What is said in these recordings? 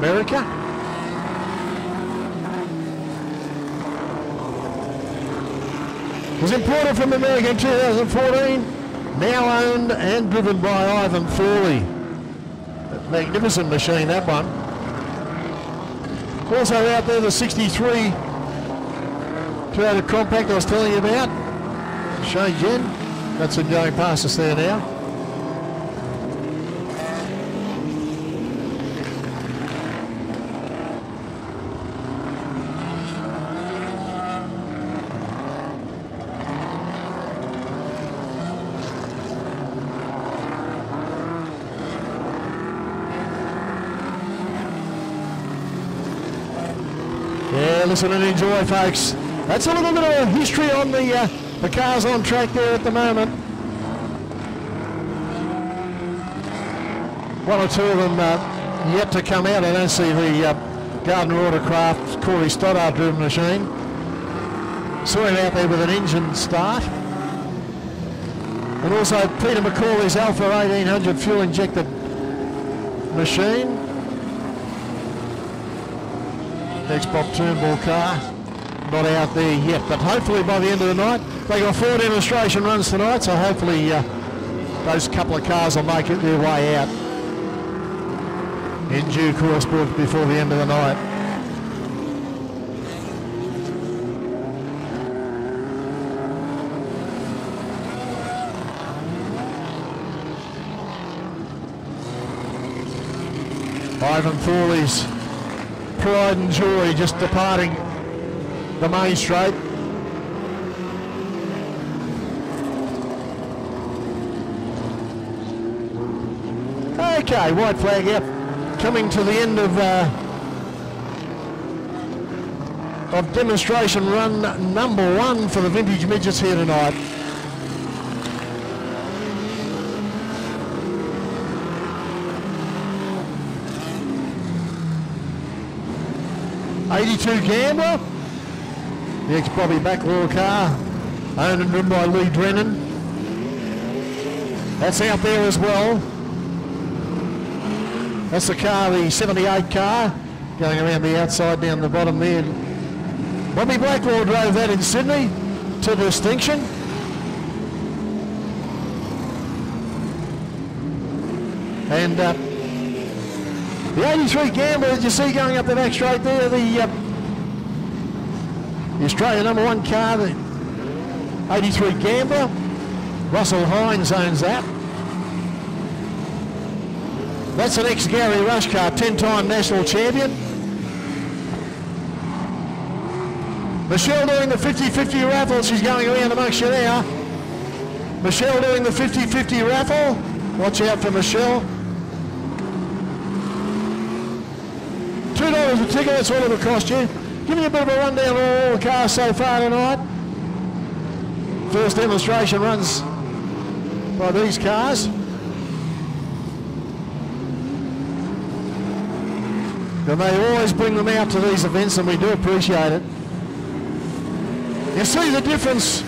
America. Was imported from America in 2014, now owned and driven by Ivan Thorley. Magnificent machine, that one. Also out there, the 63 Toyota Compact I was telling you about. Shane Jen, that's him going past us there now. Yeah, listen and enjoy, folks. That's a little bit of history on the uh, the cars on track there at the moment. One or two of them uh, yet to come out. I don't see the uh, Gardner Autocraft Corey Stoddart driven machine. Saw him out there with an engine start. And also Peter McCauley's Alfa 1800 fuel injected machine. X-Bob Turnbull car. Not out there yet, but hopefully by the end of the night, they got four demonstration runs tonight, so hopefully uh, those couple of cars will make it their way out in due course before the end of the night. Ivan Thorley's pride and joy just departing the main straight. Okay, white flag up. Coming to the end of uh, of demonstration run number one for the vintage midgets here tonight. Eighty-two Gambler, the ex-Bobby Blacklaw car, owned and driven by Lee Drennan. That's out there as well. That's the car, the 78 car, going around the outside down the bottom there. Bobby Blacklaw drove that in Sydney to distinction. And uh, the 83 Gambler that you see going up the back straight there, the, uh, the number one car, the 83 Gambler. Russell Hines owns that. That's an ex-Garry Rush car, 10-time national champion. Michelle doing the 50-50 raffle. She's going around amongst you now. Michelle doing the 50-50 raffle. Watch out for Michelle. $2 a ticket, that's all it'll cost you. Give me a bit of a rundown of all the cars so far tonight. First demonstration runs by these cars. And they always bring them out to these events and we do appreciate it. You see the difference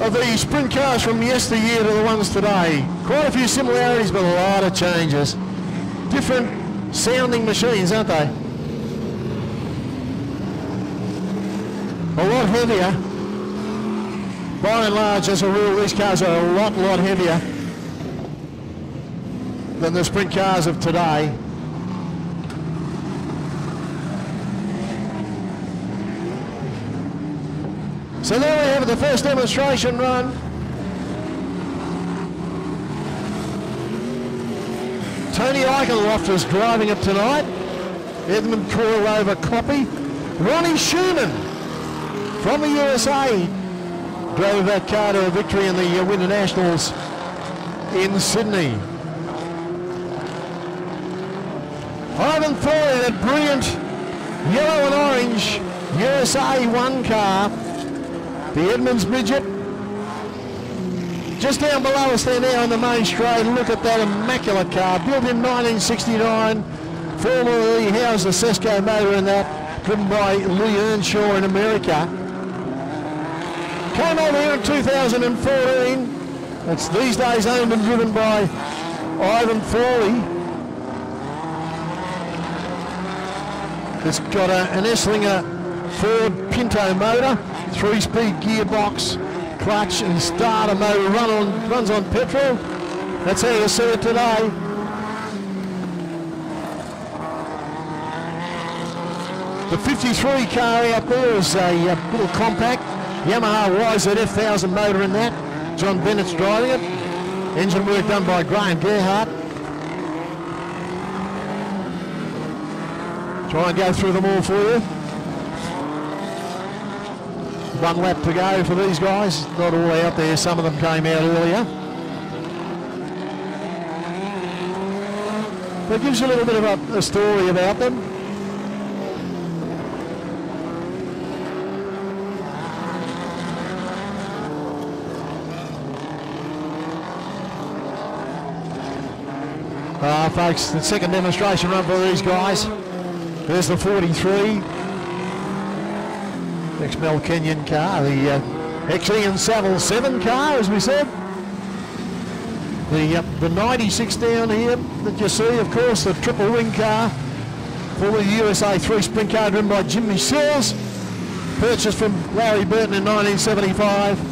of the sprint cars from yesteryear to the ones today. Quite a few similarities but a lot of changes. Different sounding machines, aren't they? A lot heavier. By and large, as a rule, these cars are a lot, lot heavier than the sprint cars of today. So there we have the first demonstration run. Tony Eichenloft is driving it tonight. Edmund Coyle over copy. Ronnie Schumann from the USA drove that car to a victory in the uh, Winter Nationals in Sydney. Ivan Thorley, that brilliant yellow and orange USA one car the Edmunds Midget. Just down below us there now in the main straight. Look at that immaculate car. Built in 1969. Formerly housed the Sesco motor in that. Driven by Lee Earnshaw in America. Came over here in 2014. It's these days owned and driven by Ivan Thorley. It's got a, an Esslinger Ford Pinto motor, three-speed gearbox, clutch and starter motor run on, runs on petrol. That's how you see it today. The 53 car out there is a, uh, little compact Yamaha YZF 1000 motor in that. John Bennett's driving it. Engine work done by Graham Gerhardt. Try and go through them all for you. One lap to go for these guys. Not all out there. Some of them came out earlier. But it gives you a little bit of a, a story about them. Uh, folks, the second demonstration run for these guys. There's the 43. Next Mel Kenyon car, the uh, and Savile 7 car, as we said. The, uh, the 96 down here that you see, of course, the triple wing car for the USA 3 sprint car driven by Jimmy Sills, purchased from Larry Burton in 1975.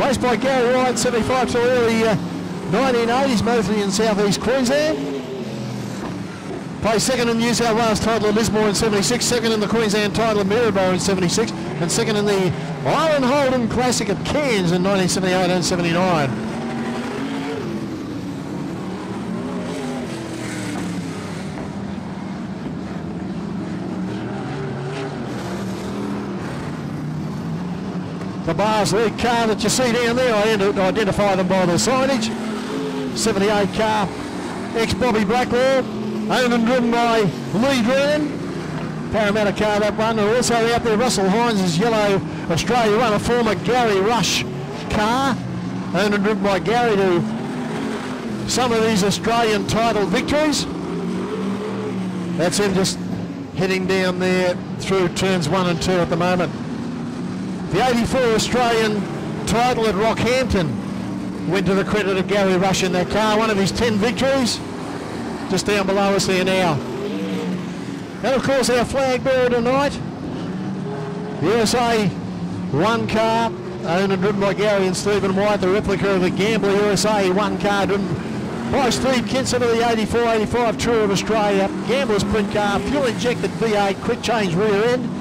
Raced by Gary Ryan, 75 to early uh, 1980s, mostly in southeast Queensland. Placed second in New South Wales title of Lismore in 76, second in the Queensland title of Maryborough in 76, and second in the Iron Holden Classic at Cairns in 1978 and 79. The Bars League car that you see down there. I identify them by the signage. 78 car, ex-Bobby Blacklaw, owned and driven by Lee Drennan. Parramatta car that one. And also out there, Russell Hines' yellow Australia run, a former Garry Rush car, owned and driven by Garry to some of these Australian title victories. That's him just heading down there through turns one and two at the moment. The 84 Australian title at Rockhampton went to the credit of Garry Rush in that car, one of his 10 victories, just down below us there now. And of course our flag bearer tonight, USA 1 car, owned and driven by Gary and Stephen White, the replica of the Gambler USA 1 car driven by Steve Kinser of the 84-85 Tour of Australia. Gambler sprint car, fuel injected V8, quick change rear end.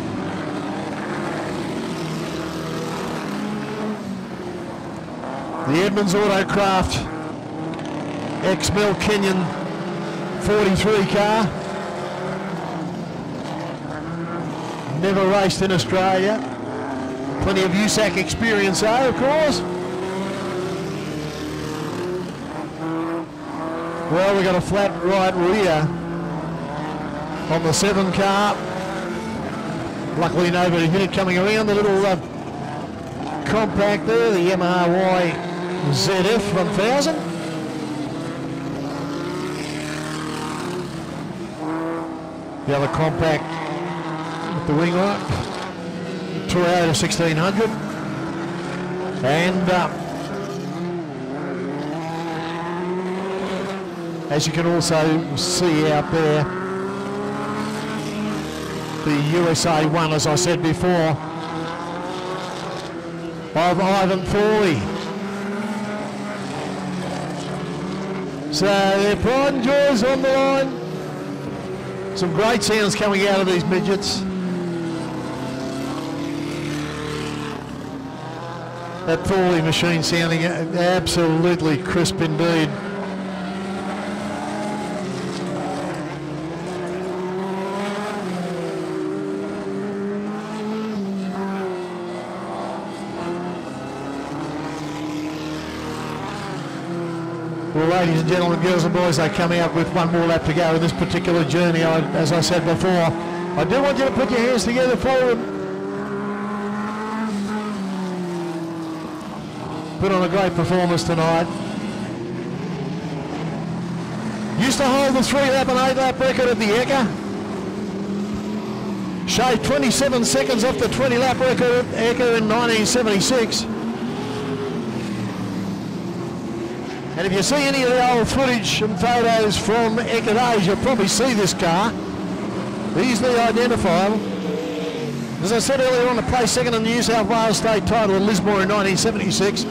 The Edmunds Autocraft X-Mel Kenyon 43 car. Never raced in Australia. Plenty of USAC experience though, of course. Well, we got a flat right rear on the seven car. Luckily nobody hit it coming around. The little uh, compact there, the Yamaha Y ZF 1000. The other compact with the wing it. Toyota 1600. And uh, as you can also see out there, the USA one, as I said before, of Ivan Thorley. So their uh, pride and joy is on the line. Some great sounds coming out of these midgets. That Thorley machine sounding absolutely crisp indeed. Ladies and gentlemen, girls and boys, they come out with one more lap to go in this particular journey. I, as I said before, I do want you to put your hands together for them. Put on a great performance tonight. Used to hold the three lap and eight lap record at the Ekka. Shaved 27 seconds off the 20 lap record at Ekka in 1976. And if you see any of the old footage and photos from Ekka you'll probably see this car. Easily identifiable. As I said earlier on, to play second in the New South Wales state title in Lismore in 1976,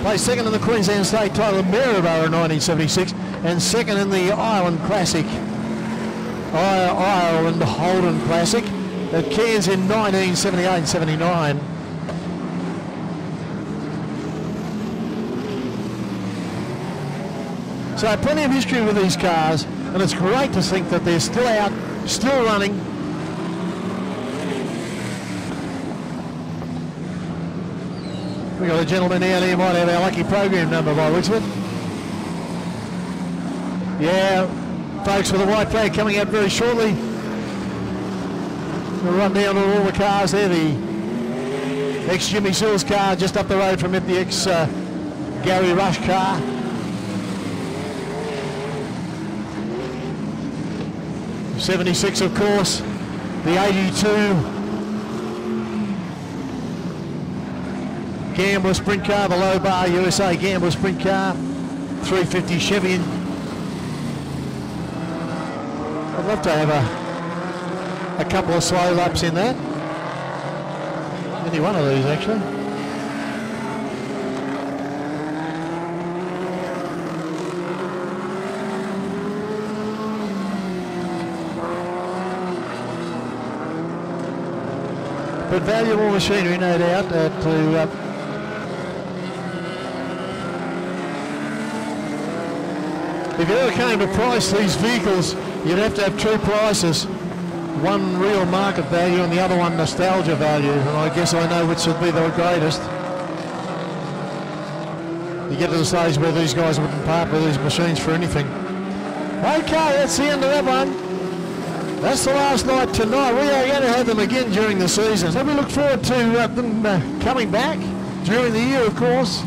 play second in the Queensland state title at Maryborough in 1976, and second in the Ireland Classic, Ireland Holden Classic at Cairns in 1978 and 79. So plenty of history with these cars, and it's great to think that they're still out, still running. We've got a gentleman out here, might have our lucky program number by of. Yeah, folks with the white flag coming out very shortly. We'll run down all the cars there. The ex-Jimmy Sills car just up the road from it, the ex-Garry uh, Rush car. 76 of course, the 82 Gambler sprint car, the low bar USA Gambler sprint car, 350 Chevy. I'd love to have a, a couple of slow laps in that. Any one of these actually. But valuable machinery, no doubt, uh, to uh, if you ever came to price these vehicles, you'd have to have two prices. One real market value and the other one nostalgia value. And I guess I know which would be the greatest. You get to the stage where these guys wouldn't part with these machines for anything. Okay, that's the end of that one. That's the last night tonight. We are going to have them again during the season. So we look forward to uh, them uh, coming back during the year, of course.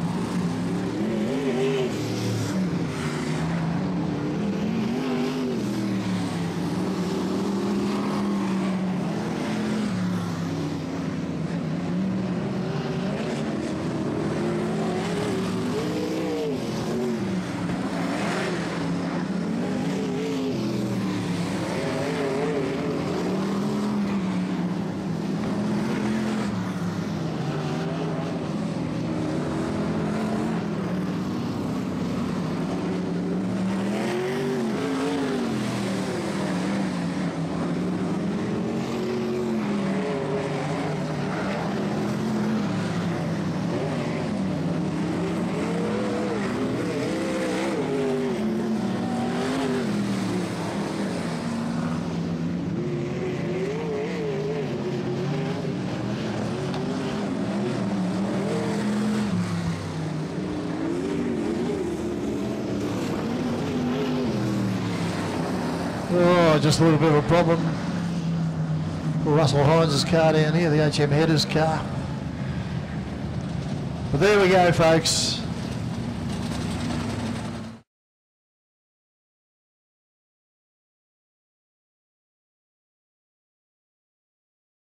Just a little bit of a problem. Russell Hines' car down here, the HM Headers car. But there we go, folks.